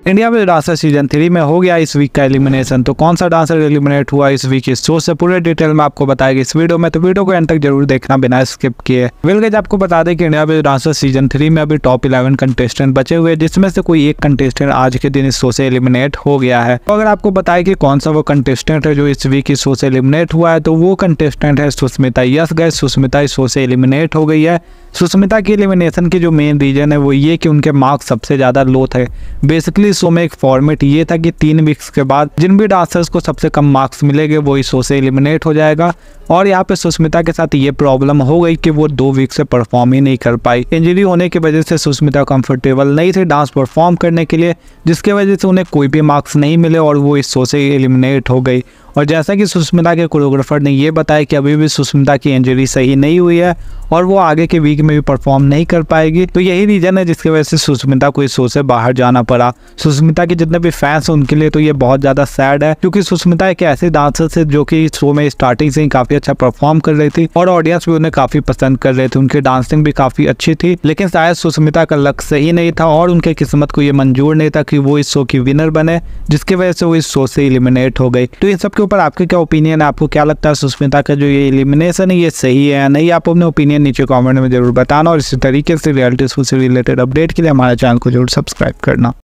India में dancer season three में हो गया इस वीक का एलिमिनेशन तो कौन सा डांसर एलिमिनेट हुआ इस वीक इस शो से पूरे डिटेल में आपको बताएगी इस वीडियो में। तो वीडियो को एंड तक ज़रूर देखना, बिना स्किप किए। वेल गज आपको बता दें कि इंडिया में डांसर सीज़न थ्री में अभी टॉप इलेवन कंटेस्टेंट बचे हुए जिसमें से कोई एक कंटेस्टेंट आज के दिन इस शो से एलिमिनेट हो गया है। तो अगर आपको बताए कि कौन सा वो कंटेस्टेंट है जो इस वीक इस शो से एलिमिनेट हुआ है तो वो कंटेस्टेंट है सुस्मिता यस गए सुस्मिता इस शो से एलिमिनेट हो गई है। सुस्मिता की एलिमिनेशन की जो मेन रीजन है वो ये कि उनके मार्क्स सबसे ज़्यादा लो थे। बेसिकली शो में एक फॉर्मेट ये था कि तीन वीक्स के बाद जिन भी डांसर्स को सबसे कम मार्क्स मिलेंगे, वो इस शो से एलिमिनेट हो जाएगा। और यहाँ पे सुष्मिता के साथ ये प्रॉब्लम हो गई कि वो दो वीक से परफॉर्म ही नहीं कर पाई। इंजरी होने की वजह से सुष्मिता कंफर्टेबल नहीं थे डांस परफॉर्म करने के लिए, जिसके वजह से उन्हें कोई भी मार्क्स नहीं मिले और वो इस शो से एलिमिनेट हो गई। और जैसा कि सुष्मिता के कोरियोग्राफर ने यह बताया कि अभी भी सुष्मिता की इंजरी सही नहीं हुई है और वो आगे के वीक में भी परफॉर्म नहीं कर पाएगी। तो यही रीज़न है जिसकी वजह से सुष्मिता को इस शो से बाहर जाना पड़ा। सुष्मिता के जितने भी फैंस उनके लिए तो ये बहुत ज़्यादा सैड है, क्योंकि सुष्मिता एक ऐसे डांसर से जो कि शो में स्टार्टिंग से ही काफ़ी अच्छा परफॉर्म कर रही थी और ऑडियंस भी उन्हें काफ़ी पसंद कर रहे थे। उनकी डांसिंग भी काफ़ी अच्छी थी, लेकिन शायद सुष्मिता का लक सही नहीं था और उनके किस्मत को ये मंजूर नहीं था कि वो इस शो की विनर बने, जिसकी वजह से वो इस शो से इलिमिनेट हो गई। तो इन सब के ऊपर आपके क्या ओपिनियन है? आपको क्या लगता है सुस्मिता का जो ये एलिमिनेशन है, ये सही है या नहीं? आप अपने ओपिनियन नीचे कमेंट में ज़रूर बताना और इसी तरीके से रियलिटी शो से रिलेटेड अपडेट के लिए हमारे चैनल को ज़रूर सब्सक्राइब करना।